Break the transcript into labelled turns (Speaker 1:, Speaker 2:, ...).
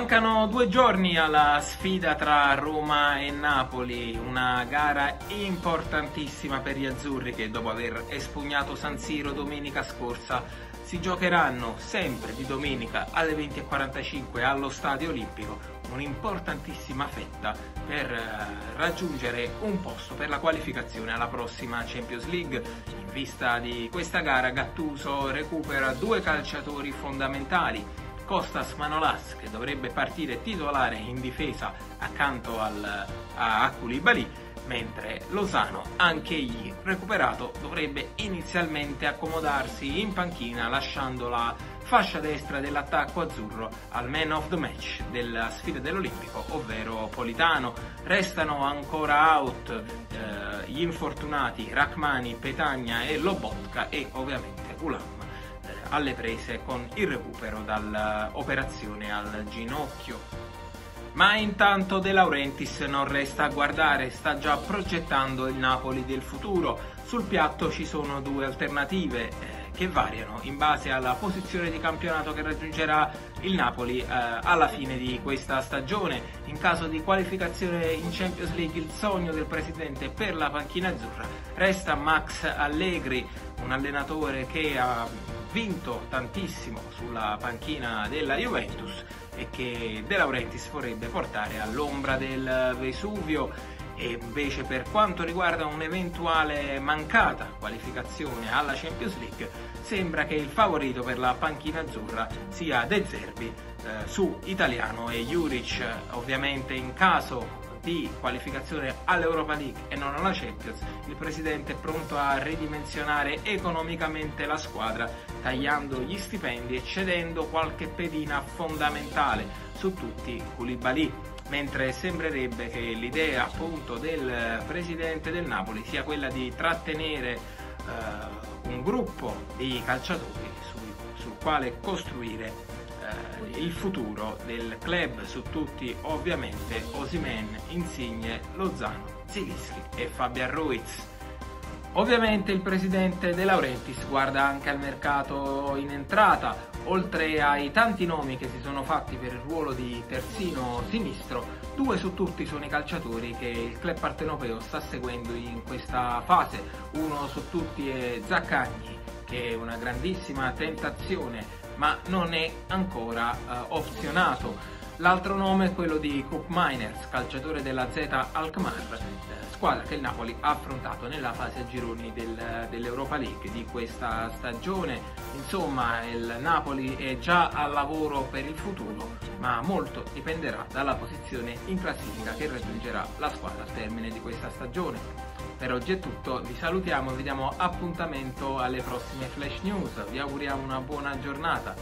Speaker 1: Mancano due giorni alla sfida tra Roma e Napoli, una gara importantissima per gli azzurri che dopo aver espugnato San Siro domenica scorsa si giocheranno sempre di domenica alle 20.45 allo Stadio Olimpico, un'importantissima fetta per eh, raggiungere un posto per la qualificazione alla prossima Champions League. In vista di questa gara Gattuso recupera due calciatori fondamentali Costas Manolas che dovrebbe partire titolare in difesa accanto al, a Koulibaly mentre Lozano, anch'egli recuperato, dovrebbe inizialmente accomodarsi in panchina lasciando la fascia destra dell'attacco azzurro al man of the match della sfida dell'Olimpico, ovvero Politano. Restano ancora out eh, gli infortunati Rachmani, Petagna e Lobotka e ovviamente Ulam alle prese con il recupero dall'operazione al ginocchio. Ma intanto De Laurentiis non resta a guardare, sta già progettando il Napoli del futuro. Sul piatto ci sono due alternative eh, che variano in base alla posizione di campionato che raggiungerà il Napoli eh, alla fine di questa stagione. In caso di qualificazione in Champions League il sogno del presidente per la panchina azzurra resta Max Allegri, un allenatore che ha vinto tantissimo sulla panchina della Juventus e che De Laurentiis vorrebbe portare all'ombra del Vesuvio. E invece per quanto riguarda un'eventuale mancata qualificazione alla Champions League sembra che il favorito per la panchina azzurra sia De Zerbi eh, su Italiano e Juric ovviamente in caso di qualificazione all'Europa League e non alla Champions, il presidente è pronto a ridimensionare economicamente la squadra, tagliando gli stipendi e cedendo qualche pedina fondamentale su tutti Koulibaly. Mentre sembrerebbe che l'idea appunto del presidente del Napoli sia quella di trattenere uh, un gruppo di calciatori sul, sul quale costruire eh, il futuro del club su tutti ovviamente Osimen, Insigne, Lozano, Zilischi e Fabian Ruiz. Ovviamente il presidente De Laurentiis guarda anche al mercato in entrata, oltre ai tanti nomi che si sono fatti per il ruolo di terzino sinistro, due su tutti sono i calciatori che il club partenopeo sta seguendo in questa fase. Uno su tutti è Zaccagni, che è una grandissima tentazione ma non è ancora uh, opzionato. L'altro nome è quello di Coop Miners, calciatore della Z Alkmaar, eh, squadra che il Napoli ha affrontato nella fase a gironi del, dell'Europa League di questa stagione. Insomma, il Napoli è già al lavoro per il futuro, ma molto dipenderà dalla posizione in classifica che raggiungerà la squadra al termine di questa stagione. Per oggi è tutto, vi salutiamo, e vi diamo appuntamento alle prossime flash news, vi auguriamo una buona giornata.